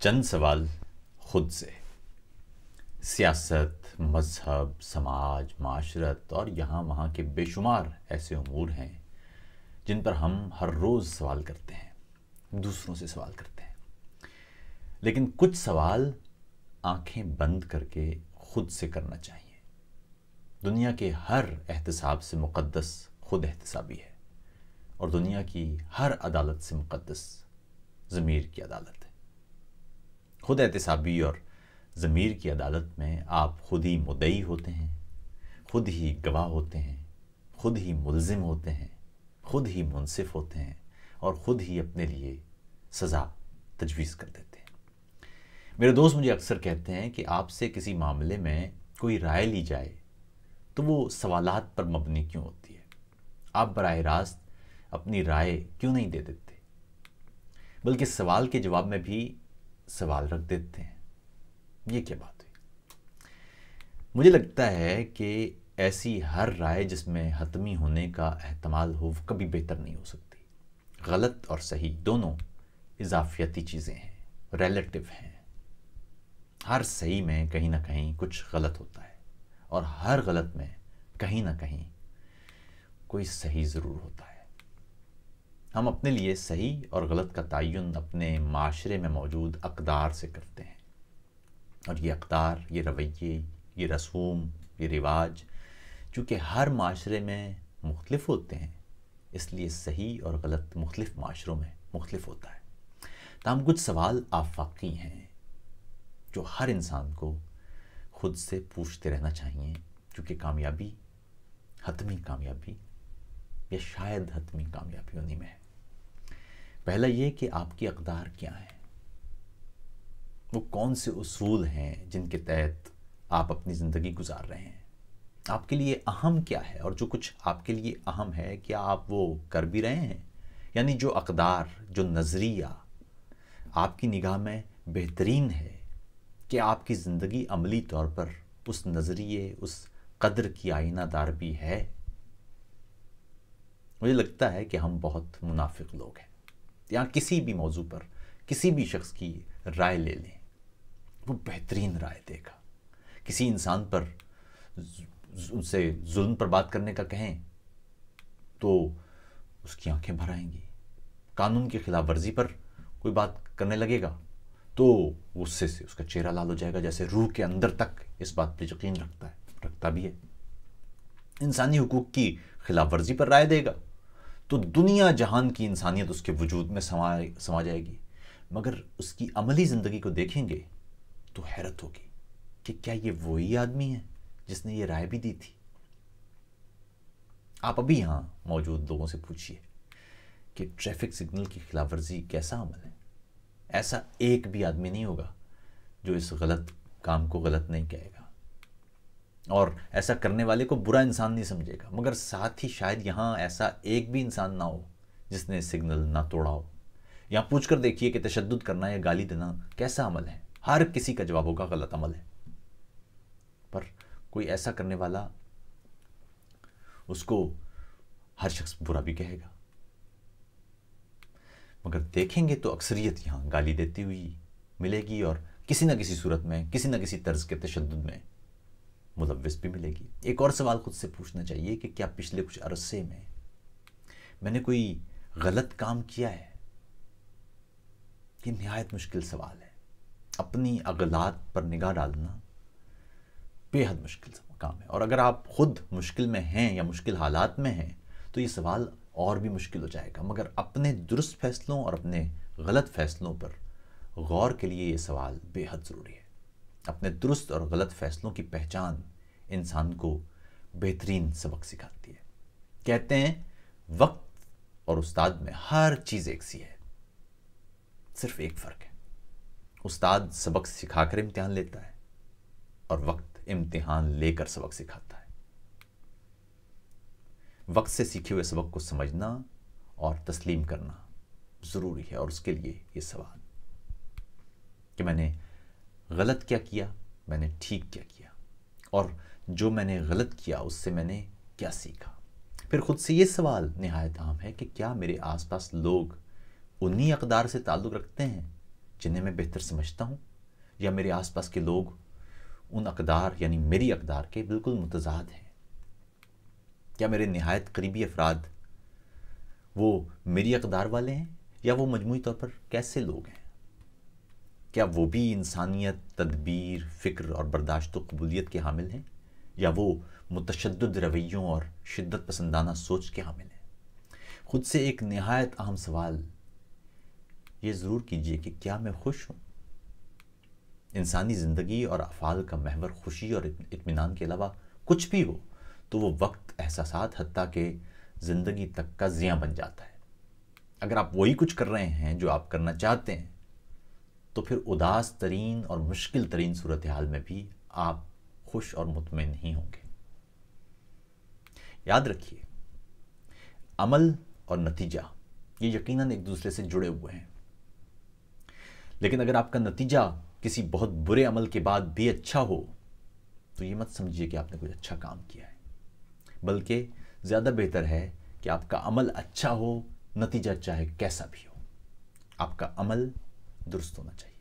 चंद सवाल खुद से। सियासत, मज़हब, समाज, माशरत और यहाँ वहाँ के बेशुमार ऐसे अमूर हैं जिन पर हम हर रोज़ सवाल करते हैं, दूसरों से सवाल करते हैं। लेकिन कुछ सवाल आँखें बंद करके खुद से करना चाहिए। दुनिया के हर एहतसाब से मुक़दस खुद एहतसाबी है और दुनिया की हर अदालत से मुक़दस ज़मीर की अदालत है। खुद एहतसाबी और ज़मीर की अदालत में आप खुद ही मुदई होते हैं, खुद ही गवाह होते हैं, खुद ही मुलजिम होते हैं, खुद ही मुनसिफ होते हैं और ख़ुद ही अपने लिए सज़ा तजवीज़ कर देते हैं। मेरे दोस्त मुझे अक्सर कहते हैं कि आपसे किसी मामले में कोई राय ली जाए तो वो सवालात पर मबनी क्यों होती है? आप बर रास्त अपनी राय क्यों नहीं दे देते? बल्कि सवाल के जवाब में भी सवाल रख देते हैं। ये क्या बात हुई? मुझे लगता है कि ऐसी हर राय जिसमें हतमी होने का अहतमाल हो, वो कभी बेहतर नहीं हो सकती। गलत और सही दोनों इजाफियती चीज़ें हैं रिलेटिव हैं। हर सही में कहीं ना कहीं कुछ गलत होता है और हर गलत में कहीं ना कहीं कोई सही ज़रूर होता है। हम अपने लिए सही और गलत का तयन अपने माशरे में मौजूद अकदार से करते हैं। और ये अकदार, ये रवैये, ये रसूम, ये रिवाज, चूँकि हर माशरे में मुख्तलिफ़ होते हैं, इसलिए सही और गलत मुख्तलिफ़ माशरों में मुख्तलिफ़ होता है। तमाम कुछ सवाल आफाकी हैं जो हर इंसान को खुद से पूछते रहना चाहिए क्योंकि कामयाबी, हतमी कामयाबी या शायद हतमी कामयाबी उन्हीं में है। पहला ये कि आपकी अकदार क्या है? वो कौन से उसूल हैं जिनके तहत आप अपनी ज़िंदगी गुजार रहे हैं? आपके लिए अहम क्या है? और जो कुछ आपके लिए अहम है, क्या आप वो कर भी रहे हैं? यानी जो अकदार, जो नज़रिया आपकी निगाह में बेहतरीन है कि आपकी ज़िंदगी अमली तौर पर उस नज़रिए, उस कदर की आइनादार भी है? मुझे लगता है कि हम बहुत मुनाफिक लोग हैं। या किसी भी मौजू पर, किसी भी शख्स की राय ले लें। वो बेहतरीन राय देगा। किसी इंसान पर उनसे जुल्म पर बात करने का कहें तो उसकी आँखें भर आएँगी। कानून की खिलाफ वर्जी पर कोई बात करने लगेगा तो गुस्से से उसका चेहरा लाल हो जाएगा, जैसे रूह के अंदर तक इस बात पर यकीन रखता है, रखता भी है। इंसानी हकूक की खिलाफ वर्जी पर राय देगा। तो दुनिया जहान की इंसानियत उसके वजूद में समा समा जाएगी। मगर उसकी अमली ज़िंदगी को देखेंगे तो हैरत होगी कि क्या ये वही आदमी है जिसने ये राय भी दी थी। आप अभी यहाँ मौजूद लोगों से पूछिए कि ट्रैफ़िक सिग्नल की खिलाफ वर्जी कैसा अमल है? ऐसा एक भी आदमी नहीं होगा जो इस गलत काम को गलत नहीं कहेगा। और ऐसा करने वाले को बुरा इंसान नहीं समझेगा। मगर साथ ही शायद यहाँ ऐसा एक भी इंसान ना हो जिसने सिग्नल ना तोड़ा हो। यहाँ पूछ कर देखिए कि तशद करना या गाली देना कैसा अमल है? हर किसी का जवाब होगा गलत अमल है। पर कोई ऐसा करने वाला उसको हर शख्स बुरा भी कहेगा। मगर देखेंगे तो अक्सरियत यहाँ गाली देती हुई मिलेगी और किसी न किसी सूरत में, किसी न किसी तर्ज के तशद में मुलविस भी मिलेगी। एक और सवाल खुद से पूछना चाहिए कि क्या पिछले कुछ अरसे में मैंने कोई गलत काम किया है? ये नहायत मुश्किल सवाल है। अपनी अगलात पर निगाह डालना बेहद मुश्किल काम है। और अगर आप खुद मुश्किल में हैं या मुश्किल हालात में हैं तो ये सवाल और भी मुश्किल हो जाएगा। मगर अपने दुरुस्त फैसलों और अपने गलत फैसलों पर गौर के लिए ये सवाल बेहद ज़रूरी है। अपने दुरुस्त और गलत फैसलों की पहचान इंसान को बेहतरीन सबक सिखाती है। कहते हैं, वक्त और उस्ताद में हर चीज़ एक सी है। सिर्फ़ एक फ़र्क है। उस्ताद सबक सिखाकर इम्तिहान लेता है और वक्त इम्तिहान लेकर सबक सिखाता है। वक्त से सीखे हुए सबक को समझना और तस्लीम करना ज़रूरी है और उसके लिए ये सवाल कि मैंने गलत क्या किया? मैंने ठीक क्या किया? और जो मैंने गलत किया, उससे मैंने क्या सीखा? फिर ख़ुद से ये सवाल नहायत आम है कि क्या मेरे आसपास लोग उन्हीं अकदार से ताल्लुक़ रखते हैं जिन्हें मैं बेहतर समझता हूँ? या मेरे आसपास के लोग उन अकदार, यानी मेरी अकदार के बिल्कुल मुतजाद हैं? क्या मेरे नहायत करीबी अफराद वो मेरी अकदार वाले हैं? या वो मजमू तौर पर कैसे लोग हैं? क्या वो भी इंसानियत, तदबीर, फ़िक्र और बर्दाश्त कबूलियत के हामिल हैं? या वो मुतशद रवैयों और शिद्दत पसंदाना सोच के हामिल हैं? ख़ुद से एक नहायत अहम सवाल ये ज़रूर कीजिए कि क्या मैं खुश हूँ? इंसानी ज़िंदगी और अफ़ाल का महवर खुशी और इतमान के अलावा कुछ भी हो तो वो वक्त एहसास हती के ज़िंदगी तक का जिया बन जाता है। अगर आप वही कुछ कर रहे हैं जो आप करना चाहते हैं तो फिर उदास तरीन और मुश्किल तरीन सूरत हाल में भी आप खुश और मुतमिन नहीं होंगे। याद रखिए, अमल और नतीजा, ये यकीनन एक दूसरे से जुड़े हुए हैं। लेकिन अगर आपका नतीजा किसी बहुत बुरे अमल के बाद भी अच्छा हो तो ये मत समझिए कि आपने कुछ अच्छा काम किया है। बल्कि ज़्यादा बेहतर है कि आपका अमल अच्छा हो, नतीजा चाहे कैसा भी हो। आपका अमल दुरुस्त होना चाहिए।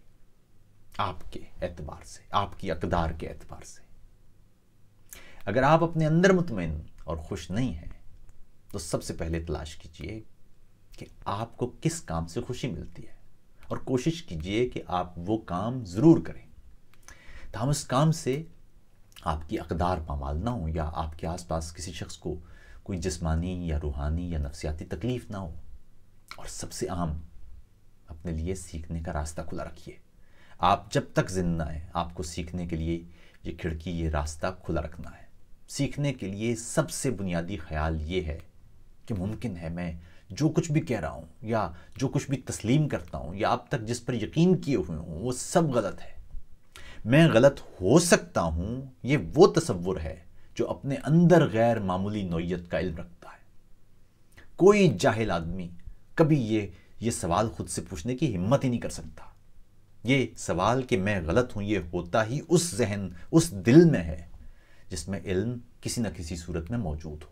आपके एतबार से, आपकी अकदार के एतबार से। अगर आप अपने अंदर मुतमिन और खुश नहीं हैं तो सबसे पहले तलाश कीजिए कि आपको किस काम से खुशी मिलती है और कोशिश कीजिए कि आप वो काम ज़रूर करें। ताम उस काम से आपकी अकदार पामाल ना हो या आपके आसपास किसी शख्स को कोई जिस्मानी या रूहानी या नफसियाती तकलीफ़ ना हो। और सबसे अहम अपने लिए सीखने का रास्ता खुला रखिए। आप जब तक ज़िंदा हैं, आपको सीखने के लिए ये खिड़की, ये रास्ता खुला रखना है। सीखने के लिए सबसे बुनियादी ख्याल ये है कि मुमकिन है मैं जो कुछ भी कह रहा हूँ या जो कुछ भी तस्लीम करता हूँ या अब तक जिस पर यकीन किए हुए हूँ, वो सब गलत है। मैं गलत हो सकता हूँ, ये वो तस्वुर है जो अपने अंदर गैर मामूली नोयत का इल्म रखता है। कोई जाहिल आदमी कभी ये ये सवाल खुद से पूछने की हिम्मत ही नहीं कर सकता। ये सवाल कि मैं गलत हूँ, ये होता ही उस जहन, उस दिल में है, जिसमें इल्म किसी न किसी सूरत में मौजूद हो।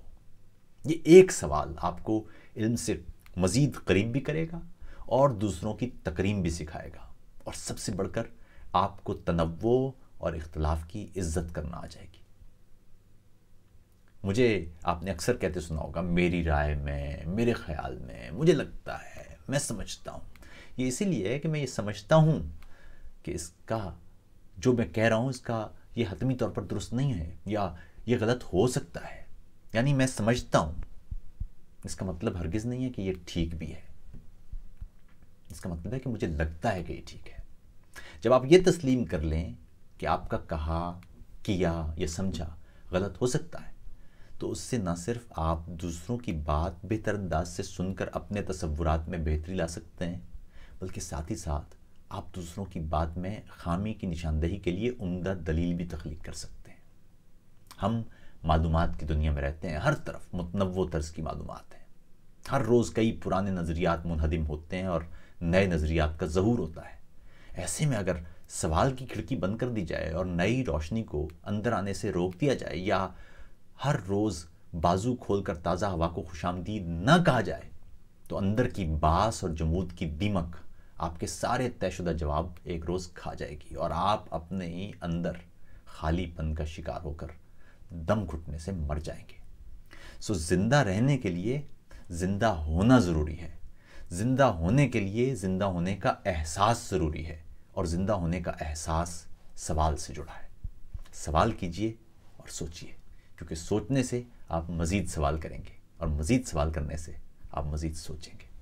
ये एक सवाल आपको इल्म से मज़ीद करीब भी करेगा और दूसरों की तकरीम भी सिखाएगा। और सबसे बढ़कर आपको तनवो और इख्तलाफ की इज़्ज़त करना आ जाएगी। मुझे आपने अक्सर कहते सुना होगा, मेरी राय में, मेरे ख्याल में, मुझे लगता है मैं समझता हूँ। ये इसीलिए है कि मैं ये समझता हूँ कि इसका, जो मैं कह रहा हूँ, इसका ये हतमी तौर पर दुरुस्त नहीं है या ये गलत हो सकता है। यानी मैं समझता हूँ। इसका मतलब हरगिज़ नहीं है कि ये ठीक भी है। इसका मतलब है कि मुझे लगता है कि ये ठीक है। जब आप ये तस्लीम कर लें कि आपका कहा, किया, या समझा गलत हो सकता है तो उससे ना सिर्फ़ आप दूसरों की बात बेहतर अंदाज से सुनकर अपने तस्वुरात में बेहतरी ला सकते हैं, बल्कि साथ ही साथ आप दूसरों की बात में खामी की निशानदही के लिए उम्दा दलील भी तख्लीक कर सकते हैं। हम मालूम की दुनिया में रहते हैं, हर तरफ़ मुतनव तर्ज की मालूम है। हर रोज़ कई पुराने नज़रियात मुनहदिम होते हैं और नए नज़रियात का ज़हूर होता है। ऐसे में अगर सवाल की खिड़की बंद कर दी जाए और नई रोशनी को अंदर आने से रोक दिया जाए या हर रोज़ बाजू खोलकर ताज़ा हवा को खुशामदीद न कहा जाए तो अंदर की बास और जमूद की दीमक आपके सारे तयशुदा जवाब एक रोज़ खा जाएगी और आप अपने ही अंदर खालीपन का शिकार होकर दम घुटने से मर जाएँगे। सो ज़िंदा रहने के लिए ज़िंदा होना ज़रूरी है। ज़िंदा होने के लिए ज़िंदा होने का एहसास ज़रूरी है और ज़िंदा होने का एहसास सवाल से जुड़ा है। सवाल कीजिए और सोचिए। क्योंकि सोचने से आप मज़ीद सवाल करेंगे और मज़ीद सवाल करने से आप मज़ीद सोचेंगे।